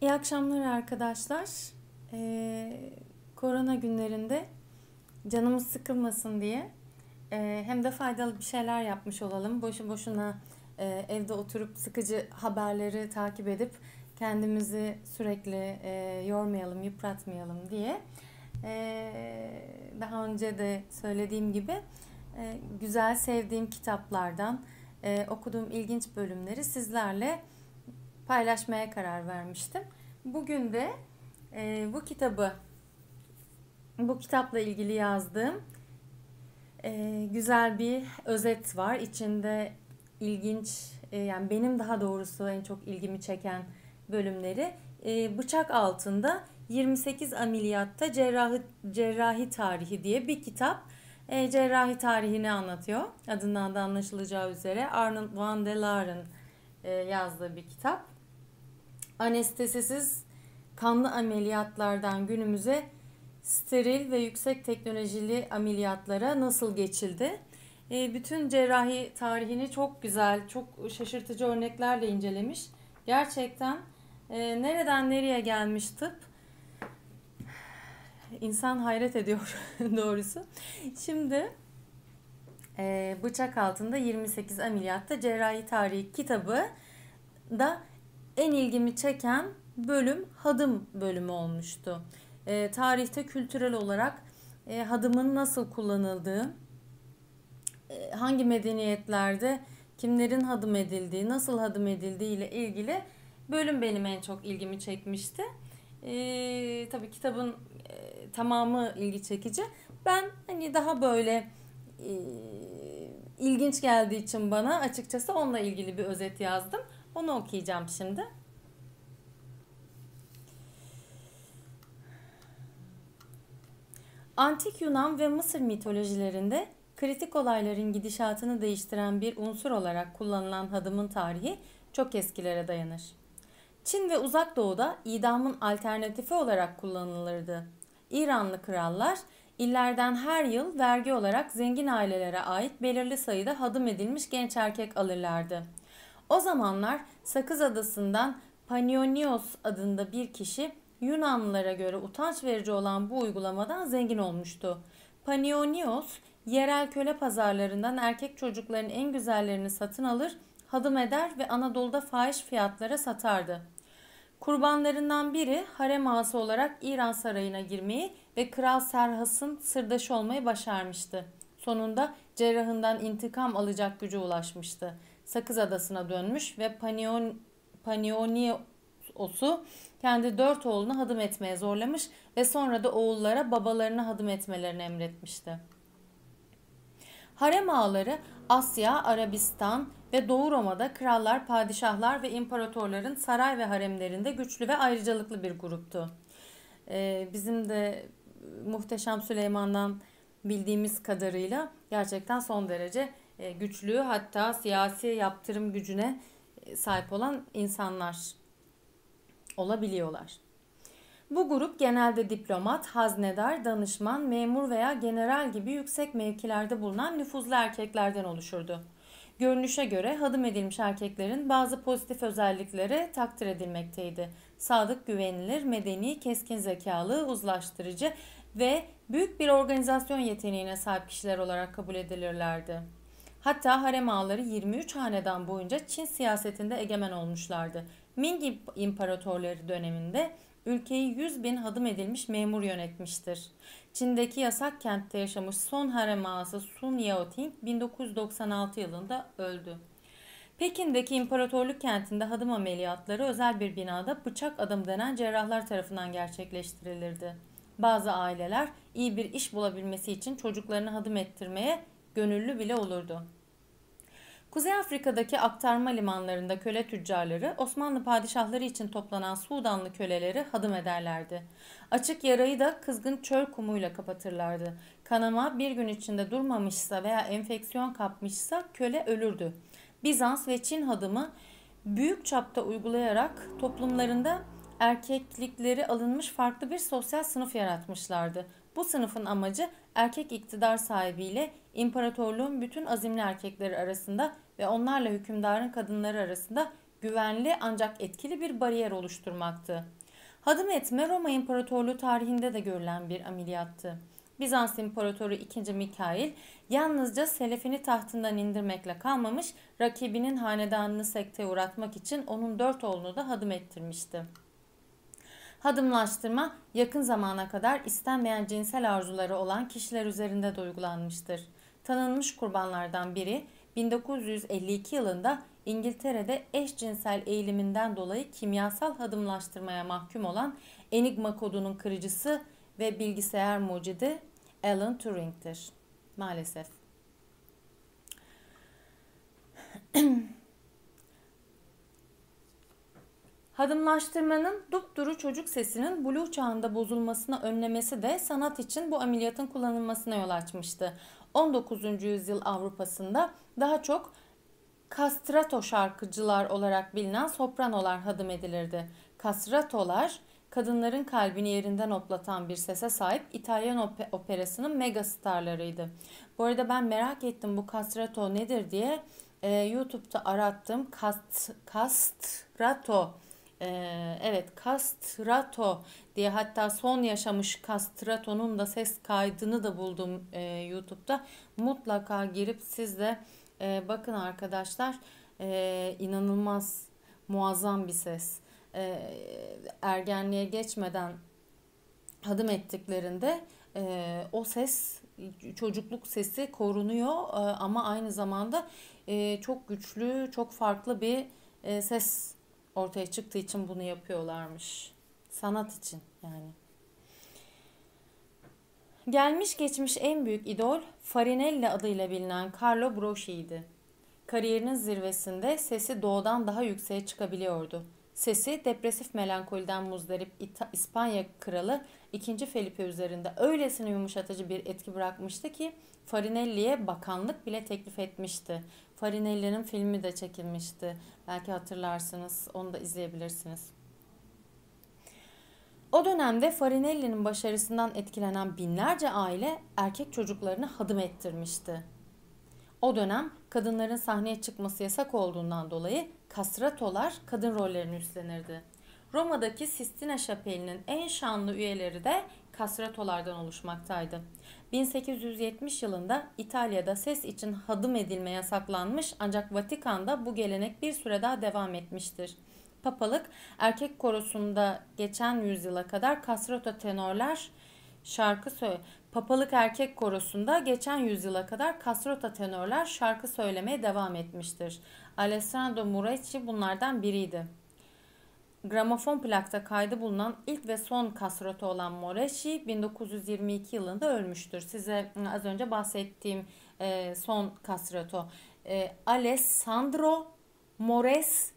İyi akşamlar arkadaşlar. Ee, korona günlerinde canımız sıkılmasın diye e, hem de faydalı bir şeyler yapmış olalım. Boşu boşuna e, evde oturup sıkıcı haberleri takip edip kendimizi sürekli e, yormayalım, yıpratmayalım diye. E, daha önce de söylediğim gibi e, güzel sevdiğim kitaplardan e, okuduğum ilginç bölümleri sizlerle paylaşmaya karar vermiştim. Bugün de e, bu kitabı, bu kitapla ilgili yazdığım e, güzel bir özet var. İçinde ilginç, e, yani benim daha doğrusu en çok ilgimi çeken bölümleri e, bıçak altında 28 ameliyatta cerrahi, cerrahi tarihi diye bir kitap. E, cerrahi tarihini anlatıyor. Adından da anlaşılacağı üzere Arnold van der Laren e, yazdığı bir kitap anestezisiz kanlı ameliyatlardan günümüze steril ve yüksek teknolojili ameliyatlara nasıl geçildi? E, bütün cerrahi tarihini çok güzel, çok şaşırtıcı örneklerle incelemiş. Gerçekten e, nereden nereye gelmiş tıp? İnsan hayret ediyor doğrusu. Şimdi e, bıçak altında 28 ameliyatta cerrahi tarihi kitabı da en ilgimi çeken bölüm hadım bölümü olmuştu. E, tarihte kültürel olarak e, hadımın nasıl kullanıldığı, e, hangi medeniyetlerde kimlerin hadım edildiği, nasıl hadım edildiği ile ilgili bölüm benim en çok ilgimi çekmişti. E, tabii kitabın e, tamamı ilgi çekici. Ben hani daha böyle e, ilginç geldiği için bana açıkçası onunla ilgili bir özet yazdım. Onu okuyacağım şimdi. Antik Yunan ve Mısır mitolojilerinde kritik olayların gidişatını değiştiren bir unsur olarak kullanılan hadımın tarihi çok eskilere dayanır. Çin ve Uzak Doğu'da idamın alternatifi olarak kullanılırdı. İranlı krallar illerden her yıl vergi olarak zengin ailelere ait belirli sayıda hadım edilmiş genç erkek alırlardı. O zamanlar Sakız Adası'ndan Panionios adında bir kişi Yunanlılara göre utanç verici olan bu uygulamadan zengin olmuştu. Panionios, yerel köle pazarlarından erkek çocukların en güzellerini satın alır, hadım eder ve Anadolu'da fahiş fiyatlara satardı. Kurbanlarından biri harem ağası olarak İran sarayına girmeyi ve Kral Serhas'ın sırdaşı olmayı başarmıştı. Sonunda cerrahından intikam alacak güce ulaşmıştı. Sakız Adası'na dönmüş ve Panion, Panionios'u kendi dört oğlunu hadım etmeye zorlamış ve sonra da oğullara babalarını hadım etmelerini emretmişti. Harem ağaları Asya, Arabistan ve Doğu Roma'da krallar, padişahlar ve imparatorların saray ve haremlerinde güçlü ve ayrıcalıklı bir gruptu. Ee, bizim de Muhteşem Süleyman'dan bildiğimiz kadarıyla gerçekten son derece güçlü hatta siyasi yaptırım gücüne e, sahip olan insanlar olabiliyorlar. Bu grup genelde diplomat, haznedar, danışman, memur veya general gibi yüksek mevkilerde bulunan nüfuzlu erkeklerden oluşurdu. Görünüşe göre hadım edilmiş erkeklerin bazı pozitif özellikleri takdir edilmekteydi. Sadık, güvenilir, medeni, keskin zekalı, uzlaştırıcı ve büyük bir organizasyon yeteneğine sahip kişiler olarak kabul edilirlerdi. Hatta harem ağaları 23 hanedan boyunca Çin siyasetinde egemen olmuşlardı. Ming İmparatorları döneminde ülkeyi 100 bin hadım edilmiş memur yönetmiştir. Çin'deki yasak kentte yaşamış son harem ağası Sun Yaoting 1996 yılında öldü. Pekin'deki imparatorluk kentinde hadım ameliyatları özel bir binada bıçak adım denen cerrahlar tarafından gerçekleştirilirdi. Bazı aileler iyi bir iş bulabilmesi için çocuklarını hadım ettirmeye gönüllü bile olurdu. Kuzey Afrika'daki aktarma limanlarında köle tüccarları Osmanlı padişahları için toplanan Sudanlı köleleri hadım ederlerdi. Açık yarayı da kızgın çöl kumuyla kapatırlardı. Kanama bir gün içinde durmamışsa veya enfeksiyon kapmışsa köle ölürdü. Bizans ve Çin hadımı büyük çapta uygulayarak toplumlarında erkeklikleri alınmış farklı bir sosyal sınıf yaratmışlardı. Bu sınıfın amacı erkek iktidar sahibiyle imparatorluğun bütün azimli erkekleri arasında ve onlarla hükümdarın kadınları arasında güvenli ancak etkili bir bariyer oluşturmaktı. Hadım etme Roma İmparatorluğu tarihinde de görülen bir ameliyattı. Bizans İmparatoru II. Mikail yalnızca Selefini tahtından indirmekle kalmamış, rakibinin hanedanını sekteye uğratmak için onun dört oğlunu da hadım ettirmişti. Hadımlaştırma yakın zamana kadar istenmeyen cinsel arzuları olan kişiler üzerinde de uygulanmıştır. Tanınmış kurbanlardan biri 1952 yılında İngiltere'de eşcinsel eğiliminden dolayı kimyasal hadımlaştırmaya mahkum olan Enigma kodunun kırıcısı ve bilgisayar mucidi Alan Turing'tir. Maalesef. Hadımlaştırmanın dupduru çocuk sesinin blue çağında bozulmasına önlemesi de sanat için bu ameliyatın kullanılmasına yol açmıştı. 19. yüzyıl Avrupa'sında daha çok kastrato şarkıcılar olarak bilinen sopranolar hadım edilirdi. Kastratolar kadınların kalbini yerinden oplatan bir sese sahip İtalyan operasının mega starlarıydı. Bu arada ben merak ettim bu kastrato nedir diye e, YouTube'da arattım. Kast, kastrato ee, evet kastrato diye hatta son yaşamış kastratonun da ses kaydını da buldum e, YouTube'da. Mutlaka girip siz de e, bakın arkadaşlar e, inanılmaz muazzam bir ses. E, ergenliğe geçmeden adım ettiklerinde e, o ses çocukluk sesi korunuyor e, ama aynı zamanda e, çok güçlü çok farklı bir e, ses ortaya çıktığı için bunu yapıyorlarmış. Sanat için yani. Gelmiş geçmiş en büyük idol Farinelli adıyla bilinen Carlo Broschi'ydi. Kariyerinin zirvesinde sesi doğudan daha yükseğe çıkabiliyordu. Sesi depresif melankoliden muzdarip İspanya kralı 2. Felipe üzerinde öylesine yumuşatıcı bir etki bırakmıştı ki Farinelli'ye bakanlık bile teklif etmişti. Farinelli'nin filmi de çekilmişti. Belki hatırlarsınız. Onu da izleyebilirsiniz. O dönemde Farinelli'nin başarısından etkilenen binlerce aile erkek çocuklarını hadım ettirmişti. O dönem kadınların sahneye çıkması yasak olduğundan dolayı kastratolar kadın rollerini üstlenirdi. Roma'daki Sistina Şapeli'nin en şanlı üyeleri de kastratolardan oluşmaktaydı. 1870 yılında İtalya'da ses için hadım edilme yasaklanmış ancak Vatikan'da bu gelenek bir süre daha devam etmiştir. Papalık erkek korosunda geçen yüzyıla kadar kastrato tenorlar şarkı söyle Papalık erkek korosunda geçen yüzyıla kadar kastrota tenorlar şarkı söylemeye devam etmiştir. Alessandro Muracci bunlardan biriydi. Gramofon plakta kaydı bulunan ilk ve son kasrata olan Moreshi 1922 yılında ölmüştür. Size az önce bahsettiğim son kasrato. E, Alessandro Mores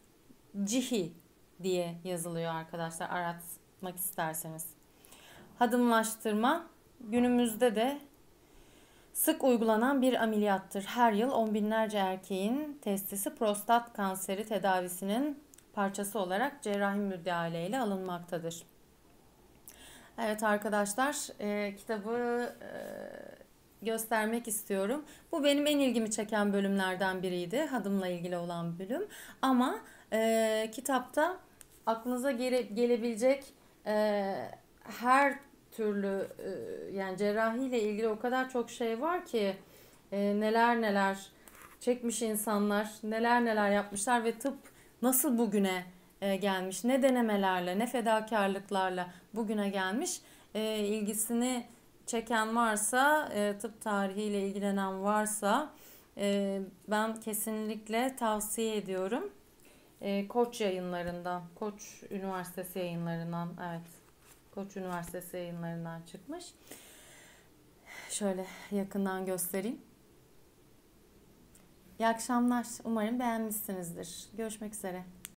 diye yazılıyor arkadaşlar aratmak isterseniz. Hadımlaştırma günümüzde de sık uygulanan bir ameliyattır. Her yıl on binlerce erkeğin testisi prostat kanseri tedavisinin parçası olarak cerrahi müdahaleyle alınmaktadır. Evet arkadaşlar e, kitabı e, göstermek istiyorum. Bu benim en ilgimi çeken bölümlerden biriydi. Hadımla ilgili olan bölüm. Ama e, kitapta aklınıza gele, gelebilecek e, her türlü e, yani cerrahiyle ilgili o kadar çok şey var ki e, neler neler çekmiş insanlar, neler neler yapmışlar ve tıp nasıl bugüne e, gelmiş, ne denemelerle, ne fedakarlıklarla bugüne gelmiş e, ilgisini çeken varsa, e, tıp tarihiyle ilgilenen varsa ben kesinlikle tavsiye ediyorum. Koç yayınlarından, Koç Üniversitesi yayınlarından, evet. Koç Üniversitesi yayınlarından çıkmış. Şöyle yakından göstereyim. İyi akşamlar. Umarım beğenmişsinizdir. Görüşmek üzere.